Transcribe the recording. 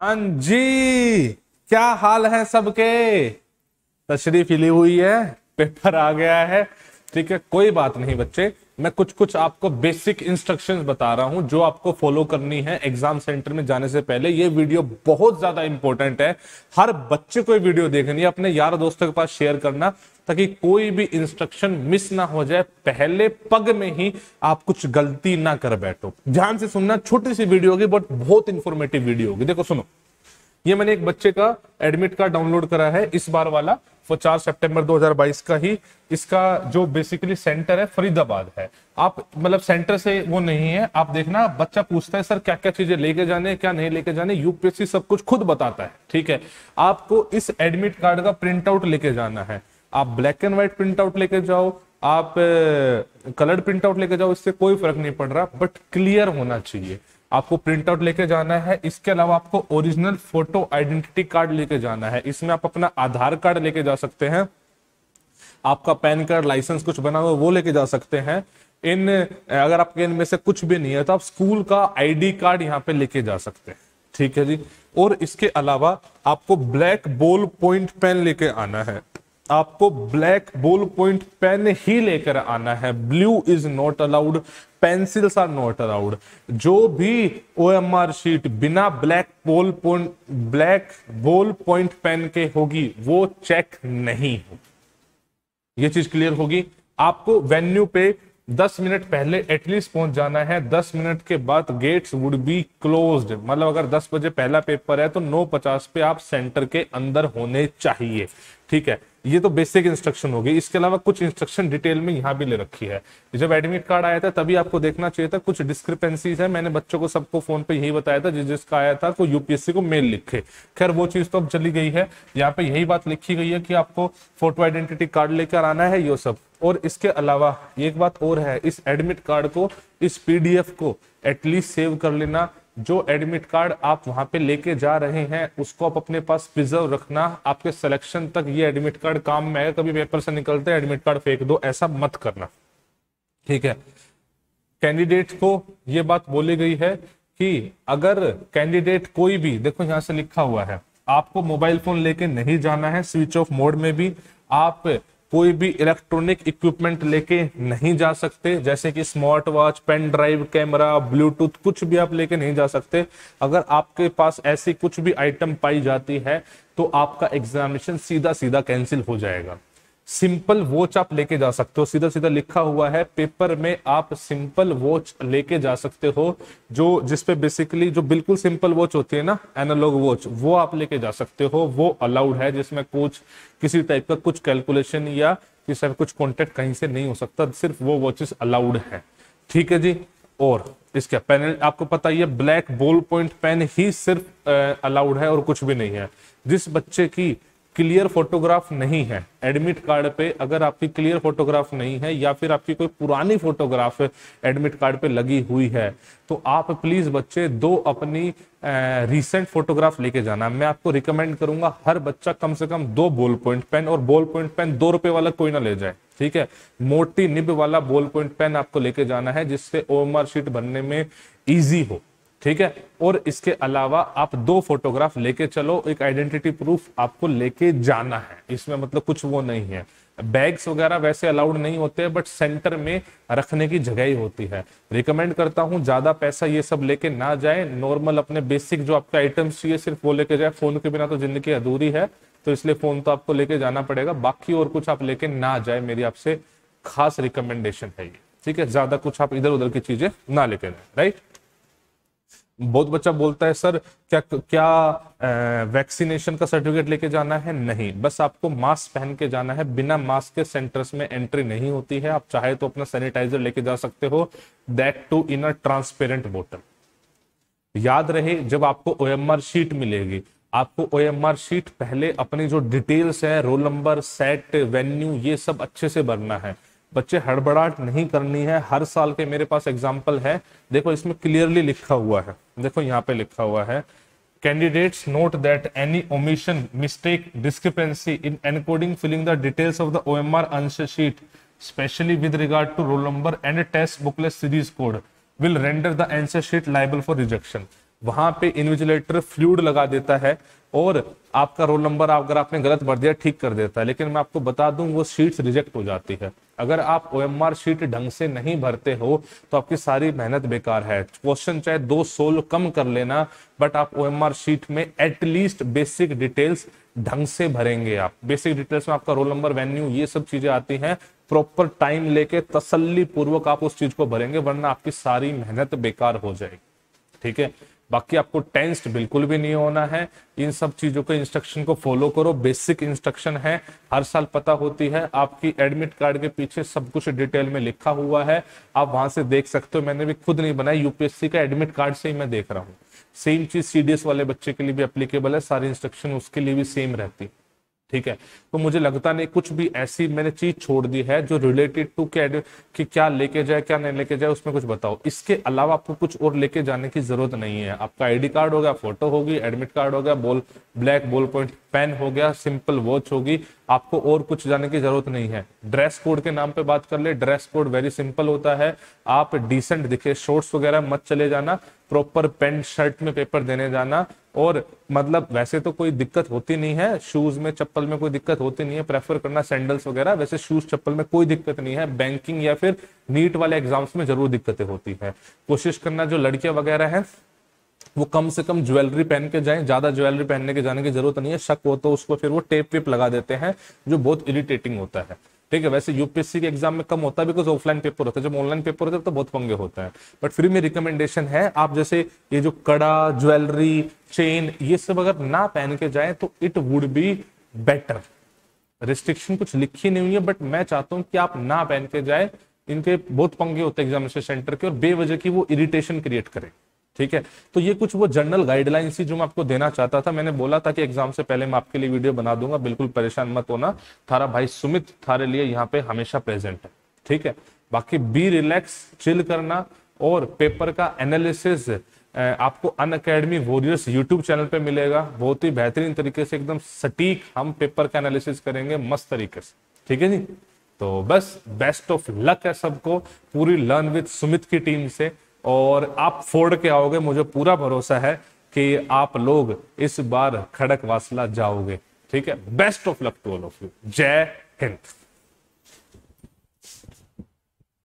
हाँ जी, क्या हाल है सबके? तशरीफ़ हिली हुई है, पेपर आ गया है। ठीक है, कोई बात नहीं बच्चे, मैं कुछ कुछ आपको बेसिक इंस्ट्रक्शंस बता रहा हूँ, जो आपको फॉलो करनी है एग्ज़ाम सेंटर में जाने से पहले। ये वीडियो बहुत ज़्यादा इंपॉर्टेंट है। हर बच्चे को ये वीडियो देखनी है, अपने यार दोस्तों के पास शेयर करना। ताकि कोई भी इंस्ट्रक्शन मिस ना हो जाए, पहले पग में ही आप कुछ गलती ना कर बैठो। ध्यान से सुनना, छोटी सी वीडियो होगी बट बहुत इंफॉर्मेटिव वीडियो होगी। देखो, सुनो। ये मैंने एक बच्चे का एडमिट कार्ड डाउनलोड करा है, इस बार वाला वो चार सितंबर 2022 का ही। इसका जो बेसिकली सेंटर है, फरीदाबाद है। आप मतलब सेंटर से वो नहीं है। आप देखना, बच्चा पूछता है, सर क्या क्या चीज़ें लेके जाने, क्या नहीं लेके जाने? यूपीएससी सब कुछ खुद बताता है, ठीक है? आपको इस एडमिट कार्ड का प्रिंट आउट लेके जाना है। आप black and white print out लेके जाओ, आप कलर्ड प्रिंट आउट लेके जाओ, इससे कोई फ़र्क नहीं पड़ रहा बट क्लियर होना चाहिए। आपको प्रिंट आउट लेके जाना है, इसके अलावा आपको ओरिजिनल फ़ोटो आइडेंटिटी कार्ड लेके जाना है। इसमें आप अपना आधार कार्ड लेके जा सकते हैं, आपका पैन कार्ड लाइसेंस कुछ बना हुआ, वो लेके जा सकते हैं। इन, अगर आपके इनमें से कुछ भी नहीं है तो आप स्कूल का आईडी कार्ड यहाँ पे लेके जा सकते हैं। ठीक है जी? और इसके अलावा आपको ब्लैक बोल पॉइंट पेन लेके आना है। आपको ब्लैक बोल पॉइंट पेन ही लेकर आना है। Blue is not allowed pencils are not allowed जो भी ओ एम आर शीट बिना black ball point, black ball point pen के होगी, वो चेक नहीं होगी ये चीज़ क्लियर होगी। आपको वेन्यू पे 10 मिनट पहले एटलीस्ट पहुँच जाना है। 10 मिनट के बाद गेट्स वुड बी क्लोज्ड मतलब अगर 10 बजे पहला पेपर है तो 9:50 पे आप सेंटर के अंदर होने चाहिए। ठीक है, ये तो बेसिक इंस्ट्रक्शन होगी। इसके अलावा कुछ इंस्ट्रक्शन डिटेल में यहाँ भी ले रखी है। जब एडमिट कार्ड आया था, तभी आपको देखना चाहिए था, कुछ डिस्क्रिपेंसीज है। मैंने बच्चों को सबको फ़ोन पे यही बताया था, जिस जिसका आया था को यूपीएससी को मेल लिखे। खैर, वो चीज़ तो अब चली गई है। यहाँ पे यही बात लिखी गई है कि आपको फ़ोटो आइडेंटिटी कार्ड लेकर आना है, ये सब। और इसके अलावा एक बात और है, इस एडमिट कार्ड को, इस पीडीएफ को एटलीस्ट सेव कर लेना। जो एडमिट कार्ड आप वहाँ पे लेके जा रहे हैं, उसको आप अपने पास प्रिजर्व रखना, आपके सिलेक्शन तक ये एडमिट कार्ड काम में आएगा, कभी पेपर से निकलते एडमिट कार्ड फेंक दो, ऐसा मत करना। ठीक है? कैंडिडेट को ये बात बोली गई है कि अगर कैंडिडेट कोई भी, देखो यहाँ से लिखा हुआ है, आपको मोबाइल फ़ोन लेके नहीं जाना है स्विच ऑफ़ मोड में भी आप कोई भी इलेक्ट्रॉनिक इक्विपमेंट लेके नहीं जा सकते, जैसे कि smart watch pen drive camera Bluetooth कुछ भी आप लेके नहीं जा सकते। अगर आपके पास ऐसी कुछ भी आइटम पाई जाती है तो आपका एग्जामिनेशन सीधा सीधा कैंसिल हो जाएगा। सिंपल वॉच आप लेके जा सकते हो। सीधा सीधा लिखा हुआ है, पेपर में आप सिंपल वॉच लेके जा सकते हो, जो जिसपे बेसिकली जो बिल्कुल सिंपल वॉच होती है ना एनालॉग वॉच, वो आप लेके जा सकते हो। वो अलाउड है, जिसमें कुछ, किसी टाइप का कुछ कैलकुलेशन या किसी कुछ कॉन्टेक्ट कहीं से नहीं हो सकता, सिर्फ़ वो वॉचेस अलाउड है। ठीक है जी? और इसका पेन आपको पता ही है ब्लैक बोल पॉइंट पेन ही सिर्फ़ अलाउड है और कुछ भी नहीं है। जिस बच्चे की क्लियर फोटोग्राफ नहीं है। एडमिट कार्ड पे अगर आपकी क्लियर फोटोग्राफ नहीं है या फिर आपकी कोई पुरानी फोटोग्राफ एडमिट कार्ड पे लगी हुई है तो आप प्लीज़ बच्चे दो अपनी रीसेंट फोटोग्राफ लेके जाना। मैं आपको रिकमेंड करूँगा हर बच्चा कम से कम दो बॉल पॉइंट पेन और बॉल पॉइंट पेन दो रुपए वाला कोई ना ले जाए, ठीक है? मोटी निब वाला बॉल पॉइंट पेन आपको लेके जाना है, जिससे ओएमआर शीट बनने में इजी हो। ठीक है? और इसके अलावा आप दो फोटोग्राफ लेके चलो, एक आइडेंटिटी प्रूफ आपको लेके जाना है। इसमें मतलब कुछ वो नहीं है। बैग्स वगैरह वैसे अलाउड नहीं होते बट सेंटर में रखने की जगह ही होती है। रिकमेंड करता हूँ, ज़्यादा पैसा ये सब लेके ना जाए। नॉर्मल अपने बेसिक जो आपके आइटम्स चाहिए, सिर्फ़ वो लेके जाए। फ़ोन के बिना तो ज़िंदगी अधूरी है तो इसलिए फ़ोन तो आपको लेके जाना पड़ेगा। बाकी और कुछ आप लेके ना जाए, मेरी आपसे खास रिकमेंडेशन है ये। ठीक है? ज़्यादा कुछ आप इधर उधर की चीज़ें ना लेके जाए राइट बहुत बच्चा बोलता है, सर, क्या क्या वैक्सीनेशन का सर्टिफिकेट लेके जाना है? नहीं, बस आपको मास्क पहन के जाना है। बिना मास्क के सेंटर्स में एंट्री नहीं होती है। आप चाहे तो अपना सैनिटाइजर लेके जा सकते हो। That too in a transparent bottle याद रहे, जब आपको ओ शीट मिलेगी, आपको ओ शीट पहले अपनी जो डिटेल्स है रोल नंबर सेट वेन्यू ये सब अच्छे से भरना है। बच्चे हड़बड़ाहट नहीं करनी है। हर साल के मेरे पास एग्ज़ाम्पल है। देखो, इसमें क्लियरली लिखा हुआ है। देखो, यहाँ पे लिखा हुआ है। Candidates note that any omission mistake discrepancy in encoding filling the details of the O M R answer sheet specially with regard to roll number and test booklet series code will render the answer sheet liable for rejection वहाँ पे invigilator fluid लगा देता है और आपका roll number अगर आपने गलत भर दिया, ठीक कर देता है। लेकिन मैं आपको बता दूँ, वो शीट्स रिजेक्ट हो जाती है। अगर आप ओएमआर शीट ढंग से नहीं भरते हो तो आपकी सारी मेहनत बेकार है। क्वेश्चन चाहे दो सोल कम कर लेना बट आप ओ शीट में एटलीस्ट बेसिक डिटेल्स ढंग से भरेंगे आप। बेसिक डिटेल्स में आपका रोल नंबर वेन्यू ये सब चीज़ें आती हैं। प्रॉपर टाइम लेके तसल्ली पूर्वक आप उस चीज़ को भरेंगे, वरना आपकी सारी मेहनत बेकार हो जाएगी। ठीक है? बाकी आपको टेंस्ड बिल्कुल भी नहीं होना है। इन सब चीज़ों के इंस्ट्रक्शन को फॉलो करो। बेसिक इंस्ट्रक्शन है। हर साल पता होती है। आपकी एडमिट कार्ड के पीछे सब कुछ डिटेल में लिखा हुआ है। आप वहाँ से देख सकते हो। मैंने भी खुद नहीं बनाया। यूपीएससी का एडमिट कार्ड से ही मैं देख रहा हूँ। सेम चीज़ सीडीएस वाले बच्चे के लिए भी अप्लीकेबल है। सारी इंस्ट्रक्शन उसके लिए भी सेम रहती। है ठीक है? तो मुझे लगता नहीं, कुछ भी ऐसी मैंने चीज़ छोड़ दी है जो रिलेटेड टू कि क्या लेके जाए, क्या नहीं लेके जाए, उसमें कुछ बताओ। इसके अलावा आपको कुछ और लेके जाने की ज़रूरत नहीं है। आपका आईडी कार्ड हो गया फ़ोटो होगी एडमिट कार्ड हो गया बोल ब्लैक बोल पॉइंट पेन हो गया सिंपल वॉच होगी। आपको और कुछ जाने की ज़रूरत नहीं है। ड्रेस कोड के नाम पे बात कर ले। ड्रेस कोड वेरी सिंपल होता है। आप डिसेंट दिखे शॉर्ट्स वगैरह मत चले जाना। प्रॉपर पेंट शर्ट में पेपर देने जाना। और मतलब वैसे तो कोई दिक्कत होती नहीं है। शूज़ में, चप्पल में कोई दिक्कत होती नहीं है। प्रेफर करना सैंडल्स वगैरह। वैसे शूज़ चप्पल में कोई दिक्कत नहीं है। बैंकिंग या फिर नीट वाले एग्ज़ाम्स में ज़रूर दिक्कतें होती है। कोशिश करना जो लड़कियाँ वगैरह हैं वो कम से कम ज्वेलरी पहन के जाएँ, ज़्यादा ज्वेलरी पहनने के जाने की ज़रूरत नहीं है, शक हो तो उसको फिर वो टेप वेप लगा देते हैं, जो बहुत इरिटेटिंग होता है। ठीक है, वैसे यूपीएससी के एग्ज़ाम में कम होता है बिकॉज़ ऑफलाइन पेपर होता है। जब ऑनलाइन पेपर होता है तो बहुत पंगे होता है। बट फिर मेरी रिकमेंडेशन है, आप जैसे ये जो कड़ा, ज्वेलरी चेन ये सब अगर ना पहन के जाए तो it would be better restriction कुछ लिखी नहीं हुई है बट मैं चाहता हूँ कि आप ना पहन के जाए, इनके बहुत पंगे होते हैं एग्जामिनेशन सेंटर के, और बेवजह की वो इरिटेशन क्रिएट करें। ठीक है? तो ये कुछ वो जनरल गाइडलाइंस थी जो मैं आपको देना चाहता था। मैंने बोला था कि एग्ज़ाम से पहले मैं आपके लिए वीडियो बना दूँगा। बिल्कुल परेशान मत होना। थारा भाई सुमित थारे लिए यहाँ पे हमेशा प्रेजेंट है। ठीक है? बाकी बी रिलैक्स चिल करना और पेपर का एनालिसिस आपको Unacademy warriors YouTube channel पे मिलेगा। बहुत ही बेहतरीन तरीके से एकदम सटीक हम पेपर का एनालिसिस करेंगे मस्त तरीके से। ठीक है जी? तो बस बेस्ट ऑफ़ लक है सबको। पूरी लर्न विद सुमित की टीम से। और आप फोड़ के आओगे, मुझे पूरा भरोसा है कि आप लोग इस बार खड़क वासला जाओगे। ठीक है? Best of luck to all of you जय हिंद।